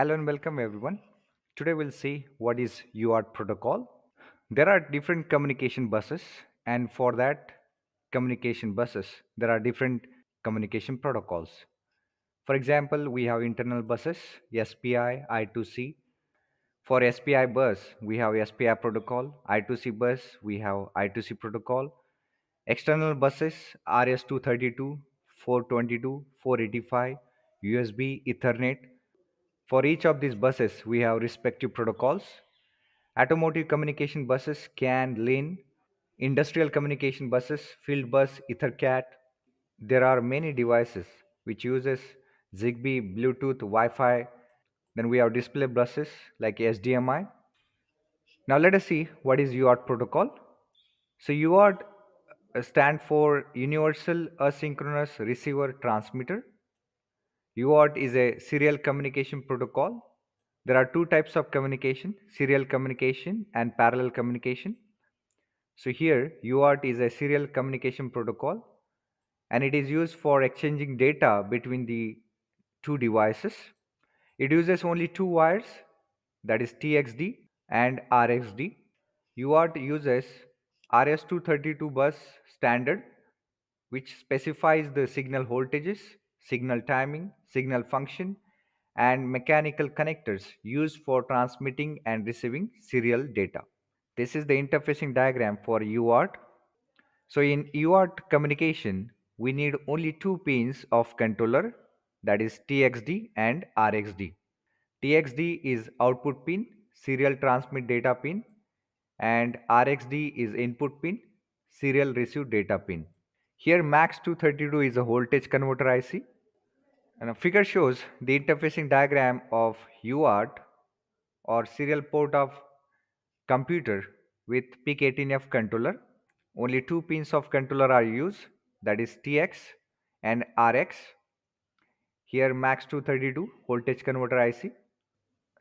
Hello and welcome everyone. Today we'll see what is UART protocol. There are different communication buses and for that communication buses there are different communication protocols. For example, we have internal buses, SPI, I2C. For SPI bus, we have SPI protocol. I2C bus, we have I2C protocol. External buses, RS232, 422, 485, USB, Ethernet, for each of these buses, we have respective protocols. Automotive communication buses, CAN, LIN, industrial communication buses, field bus, EtherCAT. There are many devices which uses Zigbee, Bluetooth, Wi-Fi. Then we have display buses like HDMI. Now let us see what is UART protocol. So UART stand for Universal Asynchronous Receiver Transmitter. UART is a serial communication protocol. There are two types of communication, serial communication and parallel communication. So here UART is a serial communication protocol and it is used for exchanging data between the two devices. It uses only two wires that is TXD and RXD. UART uses RS232 bus standard which specifies the signal voltages signal timing, signal function, and mechanical connectors used for transmitting and receiving serial data. This is the interfacing diagram for UART. So in UART communication, we need only two pins of controller that is TXD and RXD. TXD is output pin, serial transmit data pin and RXD is input pin, serial receive data pin. Here MAX232 is a voltage converter IC and a figure shows the interfacing diagram of UART or serial port of computer with PIC18F controller. Only two pins of controller are used that is TX and RX. Here MAX232 voltage converter IC.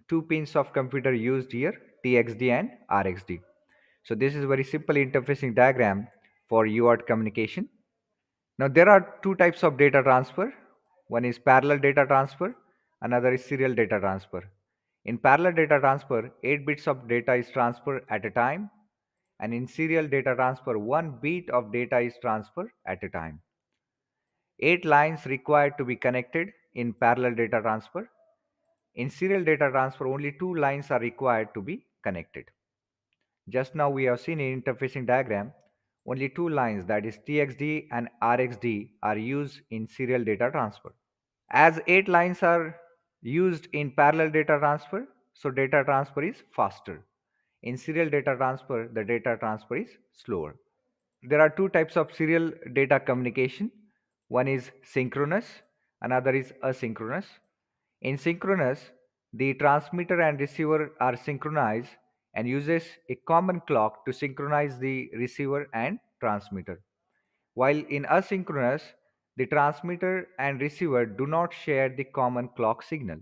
Two pins of computer used here TXD and RXD. So this is very simple interfacing diagram for UART communication. Now there are two types of data transfer. One is parallel data transfer, another is serial data transfer. In parallel data transfer, 8 bits of data is transferred at a time and in serial data transfer, 1 bit of data is transferred at a time. 8 lines required to be connected in parallel data transfer. In serial data transfer, only 2 lines are required to be connected. Just now we have seen in interfacing diagram only two lines that is TXD and RXD are used in serial data transfer. As eight lines are used in parallel data transfer, so data transfer is faster. In serial data transfer, the data transfer is slower. There are two types of serial data communication. One is synchronous, another is asynchronous. In synchronous, the transmitter and receiver are synchronized and uses a common clock to synchronize the receiver and transmitter. While in asynchronous, the transmitter and receiver do not share the common clock signal.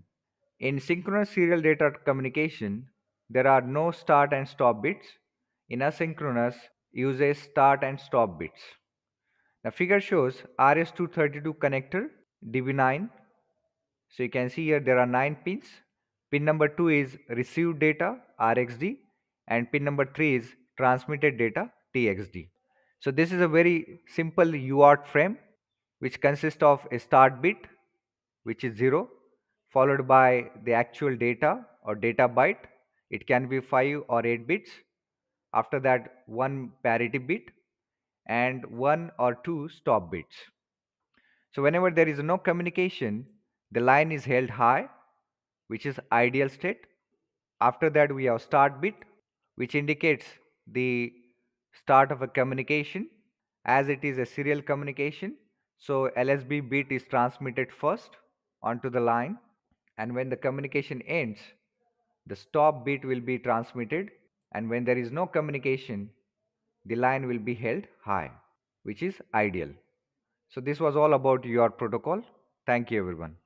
In synchronous serial data communication, there are no start and stop bits. In asynchronous, uses start and stop bits. The figure shows RS232 connector DB9. So you can see here there are 9 pins Pin number 2 is received data RXD and pin number 3 is transmitted data TXD. So this is a very simple UART frame which consists of a start bit which is 0 followed by the actual data or data byte. It can be 5 or 8 bits. After that one parity bit and 1 or 2 stop bits. So whenever there is no communication the line is held high which is ideal state. After that we have start bit which indicates the start of a communication as it is a serial communication. So LSB bit is transmitted first onto the line and when the communication ends the stop bit will be transmitted and when there is no communication the line will be held high which is ideal. So this was all about UART protocol. Thank you everyone.